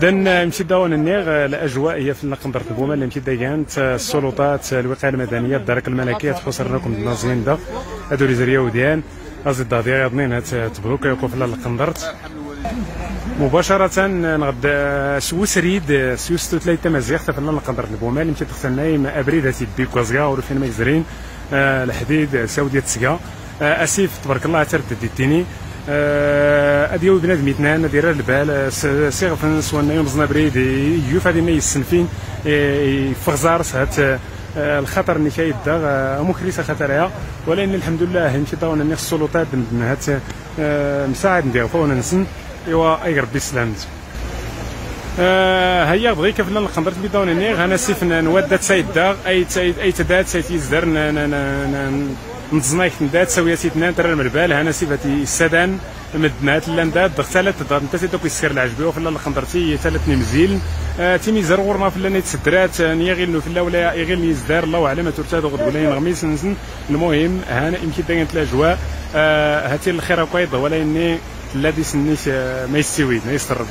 دن مشي داون النيغ الاجواء هي في القندر البومه اللي مشي دايانت السلطات الوقاية المدنية الدرك الملكية تخسرناكم النازين دا. هادو لي زريا وديان. ازيد داديا يضنين تبروك يوقف لا القندرت مباشرة نغدا سو سريد سو ستو ثلاثة مزيغ تفلنا القندر البومه اللي مشي تخسرناي ابريد هاتي بيك وزغا ورفين ما يزرين آه، الحديد سعودية تسقا آه، أسيف تبارك الله ترد ديتيني. اديو بنادم يتنان دير البال سيغ فنس وأنا يوم زنا بريد يوف هذه السنفين فغزار سهات الخطر اللي كايدا مكرسه خطرها. ولكن الحمد لله مشي طاونا السلطات مساعد ندير فونا نسن إيوا أي ربي سلامت. هيا بغي كيف لنا القندرت بيداون نيغ أنا سيف نودات سايد أي أي تدات سايت يزدر نتزنايك ندات سويا سيتنا ترى المربال هنا سيفتي السدان مدنات لاندات دغتالت دغ انت سيتو كيسكر العجبي وفي الخندرتي ثلاث نمزيل. آه تيمي زرورنا في اللي تسدرات نيا غير في ولا غير يزدار الله أعلم ترتاد غد ولا غميس نسن المهم هنا يمكن تاين الاجواء آه هاتي الخير كويض ولا اني الذي سنيش ما يستوي ما يستر